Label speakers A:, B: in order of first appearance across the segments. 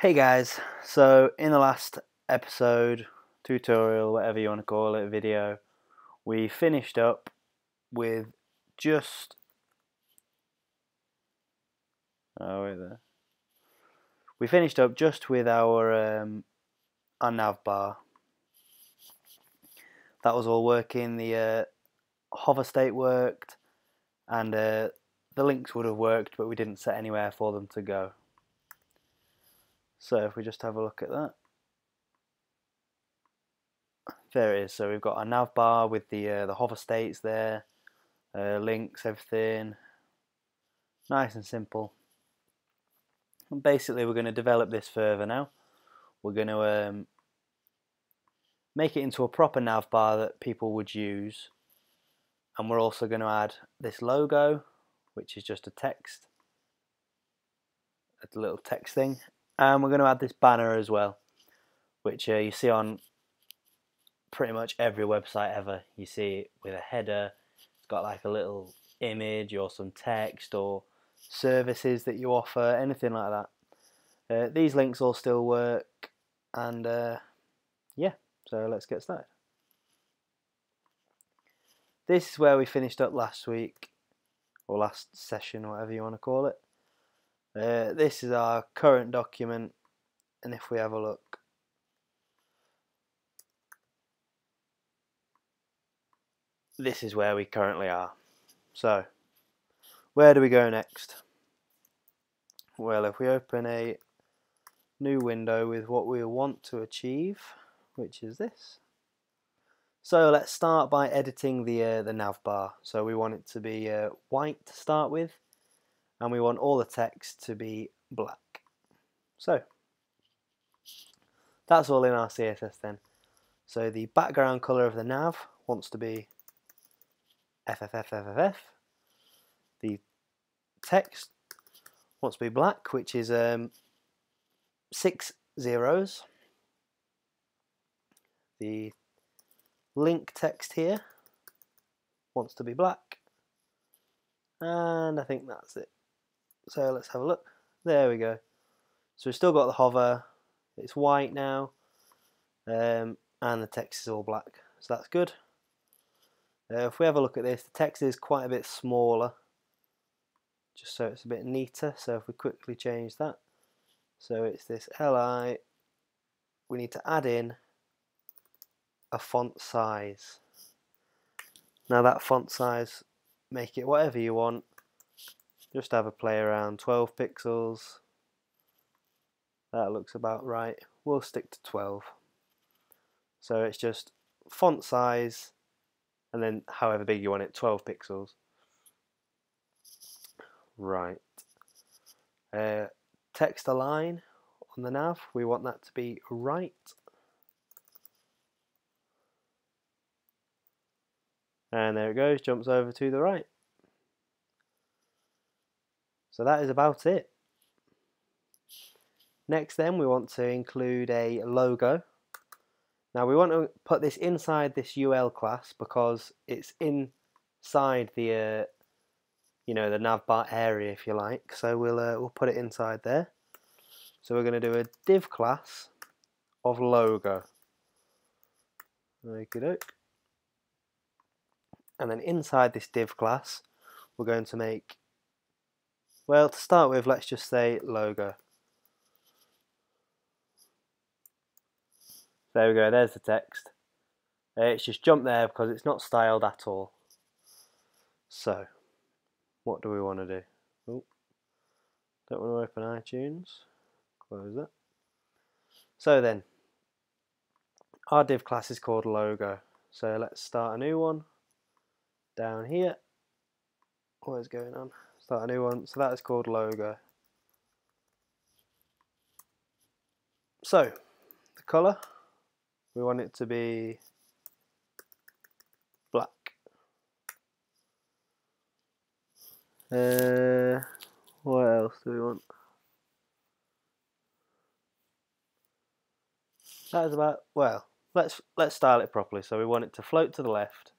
A: Hey guys, so in the last episode, tutorial, whatever you want to call it, video, we finished up with just oh wait there. We finished up just with our um, our nav bar. That was all working. The uh, hover state worked, and uh, the links would have worked, but we didn't set anywhere for them to go. So if we just have a look at that. There it is. So we've got our nav bar with the uh, the hover states there, uh, links, everything. Nice and simple. And basically, we're going to develop this further now. We're going to um, make it into a proper nav bar that people would use. And we're also going to add this logo, which is just a text, a little text thing. And we're going to add this banner as well, which uh, you see on pretty much every website ever. You see it with a header, it's got like a little image or some text or services that you offer, anything like that. Uh, these links all still work, and uh, yeah, so let's get started. This is where we finished up last week, or last session, whatever you want to call it. Uh, this is our current document, and if we have a look, this is where we currently are. So, where do we go next? Well, if we open a new window with what we want to achieve, which is this. So let's start by editing the uh, the nav bar. So we want it to be uh, white to start with, and we want all the text to be black. So that's all in our CSS then. So the background color of the nav wants to be FFFFFF. The text wants to be black, which is um, six zeros. The link text here wants to be black. And I think that's it. So let's have a look. There we go. So we've still got the hover. It's white now. Um, and the text is all black. So that's good. Uh, if we have a look at this, the text is quite a bit smaller, just so it's a bit neater. So if we quickly change that, so it's this li, we need to add in a font size. Now that font size, make it whatever you want. Just have a play around, 12 pixels. That looks about right. We'll stick to 12. So it's just font size and then however big you want it, 12 pixels. Right. Uh, text align on the nav, we want that to be right. And there it goes, jumps over to the right. So that is about it. Next then we want to include a logo now we want to put this inside this UL class because it's inside the uh, you know the navbar area if you like. So we'll uh, we'll put it inside there. So we're going to do a div class of logo. Okie And then inside this div class, we're going to make, well, to start with, let's just say logo. There we go, there's the text. Uh, it's just jumped there because it's not styled at all. So, what do we want to do? Oh, don't want to open iTunes. Close it. So then, our div class is called logo. So let's start a new one down here. What is going on? Start a new one. So that is called logo. So, the colour we want it to be black. Uh, what else do we want? That is about well. Let's let's style it properly. So we want it to float to the left.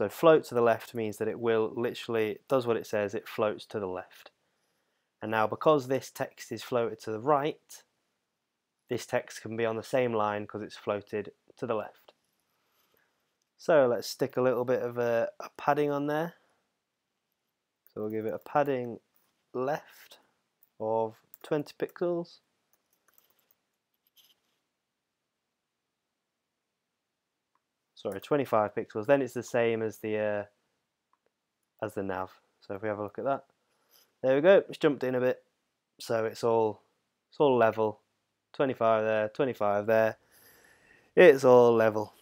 A: So float to the left means that it will literally it does what it says. It floats to the left. And now because this text is floated to the right, this text can be on the same line because it's floated to the left. So let's stick a little bit of a, a padding on there. So we'll give it a padding left of 20 pixels. Sorry, 25 pixels. Then it's the same as the uh, as the nav. So if we have a look at that, there we go. It's jumped in a bit, so it's all it's all level. 25 there, 25 there. It's all level,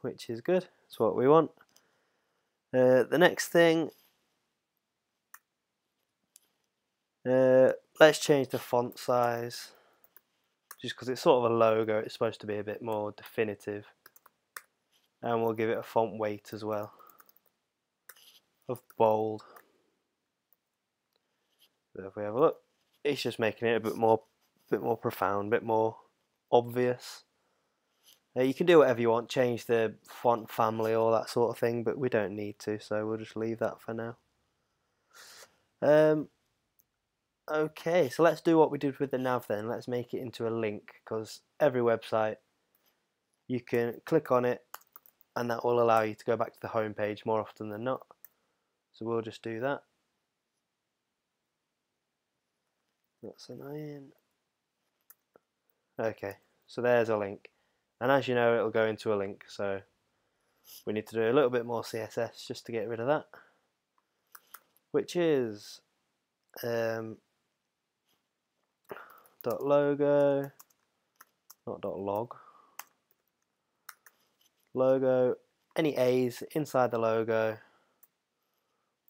A: which is good. It's what we want. Uh, the next thing, uh, let's change the font size, just because it's sort of a logo. It's supposed to be a bit more definitive, and we'll give it a font weight as well of bold. So if we have a look, it's just making it a bit more, bit more profound, a bit more obvious. Uh, you can do whatever you want, change the font family, all that sort of thing, but we don't need to, so we'll just leave that for now. Um, okay, so let's do what we did with the nav then. Let's make it into a link, because every website, you can click on it, and that will allow you to go back to the home page more often than not. So we'll just do that. That's an iron. Okay, so there's a link. And as you know, it'll go into a link, so we need to do a little bit more CSS just to get rid of that. Which is um, dot logo, not dot log, logo, any A's inside the logo,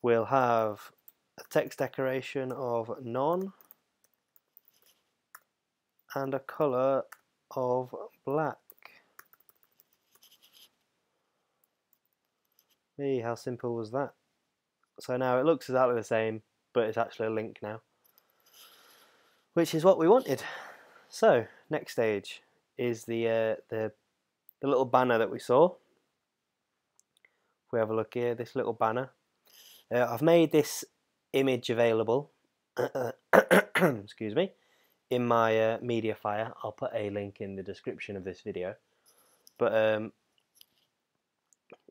A: we'll have a text decoration of none and a color of black. Hey, how simple was that? So now it looks exactly the same, but it's actually a link now. Which is what we wanted. So, next stage is the, uh, the, the little banner that we saw. If we have a look here, this little banner. Uh, I've made this image available, excuse me, in my uh, Mediafire. I'll put a link in the description of this video. But um,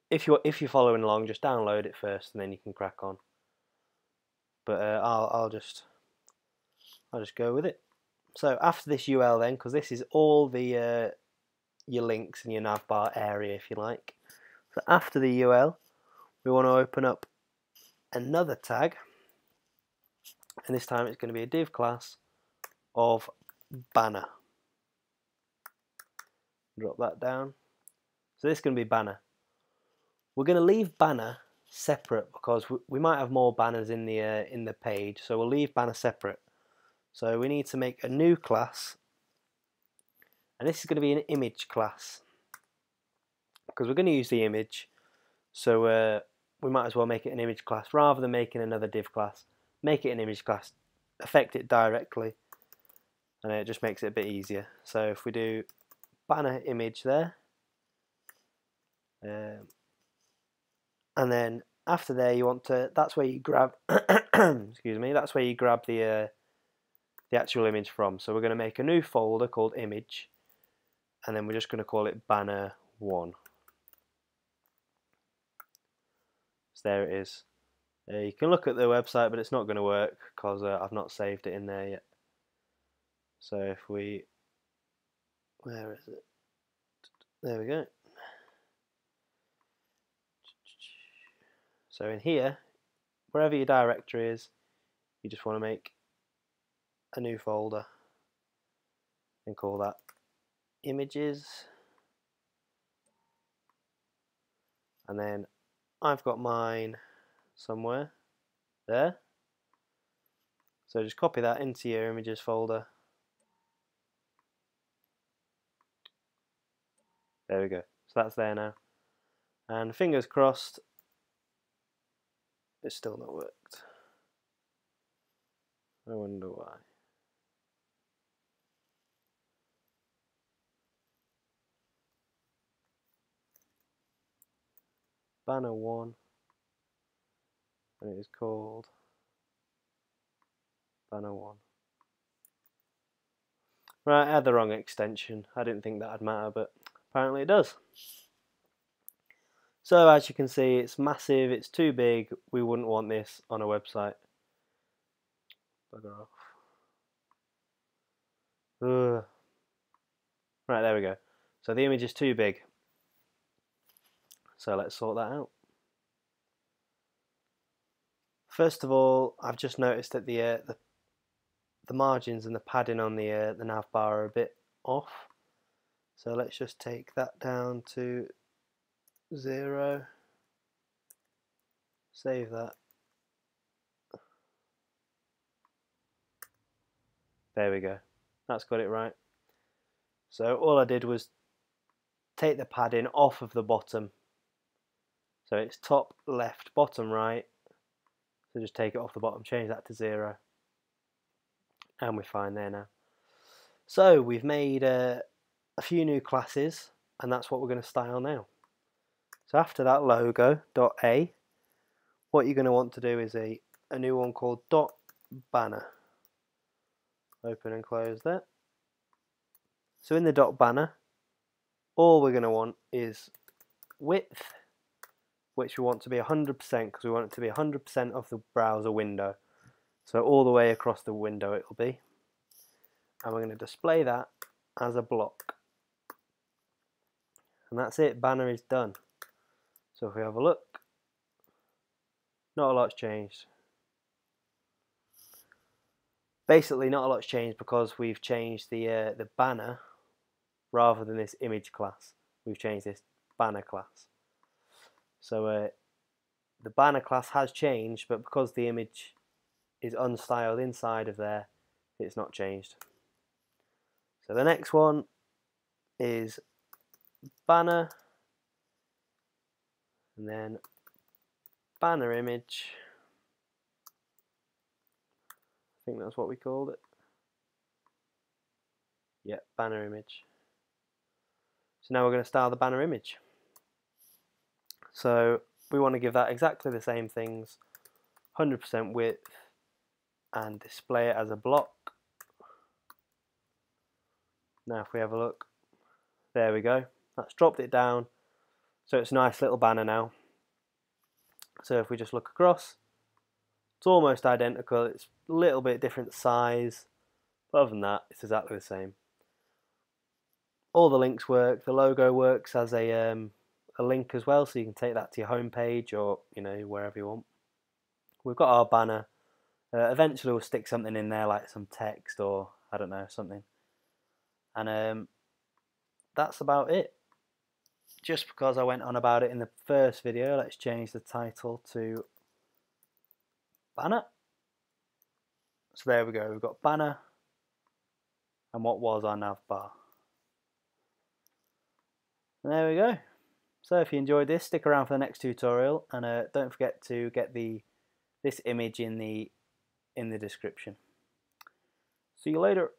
A: if you're if you're following along, just download it first, and then you can crack on. But uh, I'll I'll just I'll just go with it. So after this UL then, because this is all the uh, your links in your navbar area, if you like. So after the UL, we want to open up another tag. And this time it's going to be a div class of banner. Drop that down. So this is going to be banner. We're going to leave banner separate because we might have more banners in the uh, in the page. So we'll leave banner separate. So we need to make a new class and this is going to be an image class because we're going to use the image so uh, we might as well make it an image class rather than making another div class. Make it an image class, affect it directly, and it just makes it a bit easier. So if we do banner image there, um, and then after there you want to, that's where you grab, excuse me, that's where you grab the uh, the actual image from. So we're going to make a new folder called image, and then we're just going to call it banner one. So there it is. Uh, you can look at the website, but it's not going to work because uh, I've not saved it in there yet. So if we, where is it? There we go. So in here, wherever your directory is, you just want to make a new folder and call that images. And then I've got mine somewhere there. So just copy that into your images folder. There we go. So that's there now. And fingers crossed, it's still not worked. I wonder why. Banner one and it is called banner 1. Right, I had the wrong extension. I didn't think that'd matter, but apparently it does. So as you can see, it's massive, it's too big, we wouldn't want this on a website. Bugger off. Ugh. Right, there we go. So the image is too big. So let's sort that out. First of all, I've just noticed that the uh, the the margins and the padding on the uh, the nav bar are a bit off. So let's just take that down to zero. Save that. There we go. That's got it right. So all I did was take the padding off of the bottom. So it's top left, bottom right. So just take it off the bottom, change that to zero and we're fine there now. So we've made uh, a few new classes and that's what we're going to style now. So after that logo dot .a what you're going to want to do is a, a new one called dot banner. Open and close that. So in the dot banner all we're going to want is width which we want to be 100% because we want it to be 100% of the browser window. So all the way across the window it will be. And we're going to display that as a block. And that's it, banner is done. So if we have a look, not a lot's changed. Basically not a lot's changed because we've changed the, uh, the banner rather than this image class. We've changed this banner class. So uh, the banner class has changed, but because the image is unstyled inside of there, it's not changed. So the next one is banner and then banner image. I think that's what we called it. Yeah, banner image. So now we're going to style the banner image. So we want to give that exactly the same things, 100% width, and display it as a block. Now if we have a look, there we go. That's dropped it down. So it's a nice little banner now. So if we just look across, it's almost identical. It's a little bit different size. But other than that, it's exactly the same. All the links work. The logo works as a, um, a link as well, so you can take that to your home page or you know wherever you want. We've got our banner uh, eventually we'll stick something in there like some text or I don't know something. And um, that's about it. Just because I went on about it in the first video, let's change the title to banner. So there we go, we've got banner and what was our nav bar. And there we go. So if you enjoyed this, stick around for the next tutorial and uh, don't forget to get the this image in the in the description. See you later.